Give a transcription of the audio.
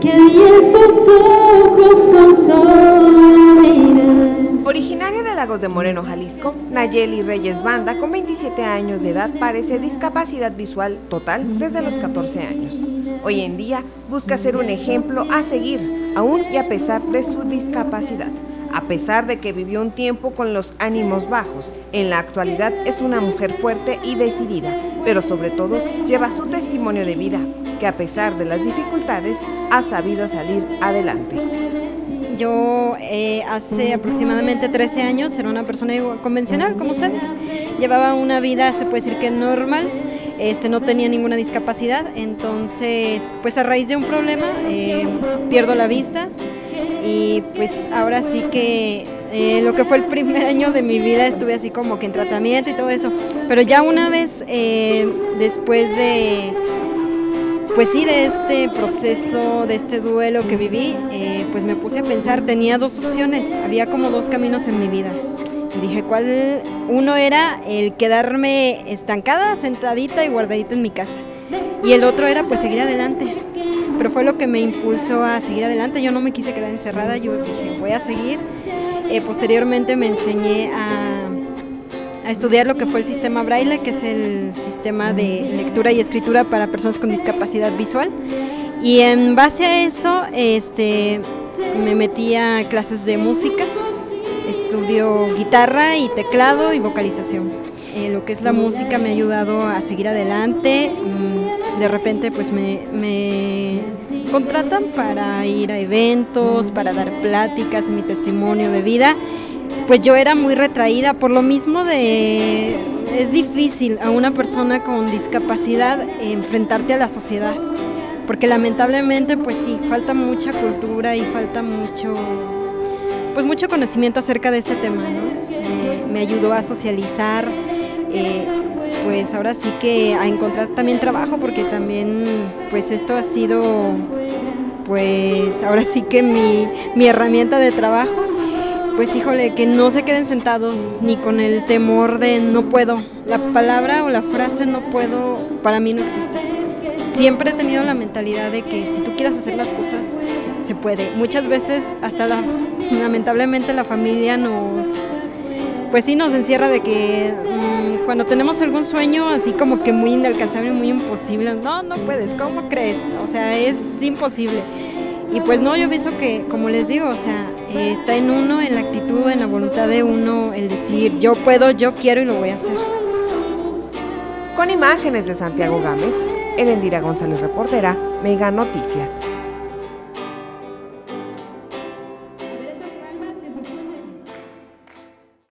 que tus ojos. Originaria de Lagos de Moreno, Jalisco, Nayeli Reyes Banda, con 27 años de edad, parece discapacidad visual total desde los 14 años. Hoy en día busca ser un ejemplo a seguir, aún y a pesar de su discapacidad. A pesar de que vivió un tiempo con los ánimos bajos, en la actualidad es una mujer fuerte y decidida, pero sobre todo lleva su testimonio de vida, que a pesar de las dificultades ha sabido salir adelante. Yo eh, hace aproximadamente 13 años era una persona convencional como ustedes. Llevaba una vida, se puede decir que normal, este, no tenía ninguna discapacidad, entonces pues a raíz de un problema eh, pierdo la vista y pues ahora sí que eh, lo que fue el primer año de mi vida estuve así como que en tratamiento y todo eso, pero ya una vez después de, pues sí, de este proceso, de este duelo que viví, eh, pues me puse a pensar, tenía dos opciones, había como dos caminos en mi vida. Y dije, ¿cuál? Uno era el quedarme estancada, sentadita y guardadita en mi casa. Y el otro era pues seguir adelante pero fue lo que me impulsó a seguir adelante. Yo no me quise quedar encerrada, yo dije, voy a seguir. Eh, posteriormente me enseñé a, a, estudiar lo que fue el sistema Braille, que es el sistema de lectura y escritura para personas con discapacidad visual. Y en base a eso este, me metí a clases de música, estudio guitarra y teclado y vocalización. Eh, lo que es la música me ha ayudado a seguir adelante. Mm, de repente pues me, me, contratan para ir a eventos, para dar pláticas, mi testimonio de vida. Pues yo era muy retraída por lo mismo de... Es difícil a una persona con discapacidad enfrentarte a la sociedad, porque lamentablemente pues sí, falta mucha cultura y falta mucho, pues mucho conocimiento acerca de este tema, ¿no? me ayudó a socializar, eh, pues ahora sí que a encontrar también trabajo porque también pues esto ha sido pues ahora sí que mi, mi herramienta de trabajo pues híjole que no se queden sentados ni con el temor de no puedo la palabra o la frase no puedo para mí no existe siempre he tenido la mentalidad de que si tú quieres hacer las cosas se puede muchas veces hasta la, lamentablemente la familia nos pues sí nos encierra de que mmm, cuando tenemos algún sueño así como que muy inalcanzable, muy imposible, no, no puedes, ¿cómo crees? O sea, es imposible. Y pues no, yo pienso que, como les digo, o sea, está en uno, en la actitud, en la voluntad de uno, el decir, yo puedo, yo quiero y lo voy a hacer. Con imágenes de Santiago Gámez, Erendira González, reportera, Mega Noticias.